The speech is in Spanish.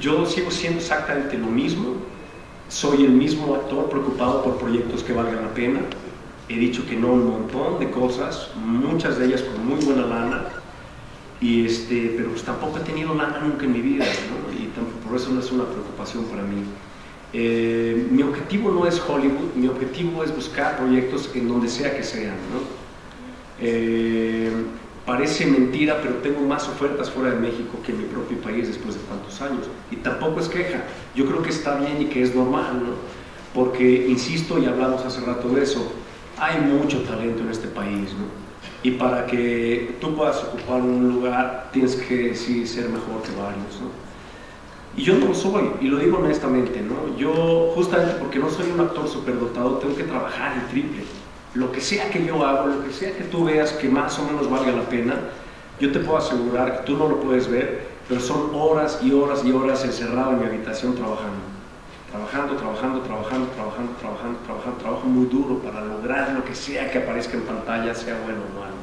Yo sigo siendo exactamente lo mismo, soy el mismo actor preocupado por proyectos que valgan la pena, he dicho que no un montón de cosas, muchas de ellas con muy buena lana, y este, pero pues tampoco he tenido lana nunca en mi vida, ¿no? y por eso no es una preocupación para mí. Eh, mi objetivo no es Hollywood, mi objetivo es buscar proyectos en donde sea que sean. Eh, parece mentira, pero tengo más ofertas fuera de México que en mi propio país después de tantos años. Y tampoco es queja, yo creo que está bien y que es normal, ¿no? porque, insisto, y hablamos hace rato de eso, hay mucho talento en este país, ¿no? Y para que tú puedas ocupar un lugar, tienes que sí, ser mejor que varios, ¿no? Y yo no lo soy, y lo digo honestamente, ¿no? Yo, justamente porque no soy un actor superdotado, tengo que trabajar el triple. Lo que sea que yo hago, lo que sea que tú veas que más o menos valga la pena, yo te puedo asegurar que tú no lo puedes ver, pero son horas y horas y horas encerrado en mi habitación trabajando trabajando, trabajando, trabajando, trabajando, trabajando, trabajando, trabajo muy duro para lograr lo que sea que aparezca en pantalla, sea bueno o malo.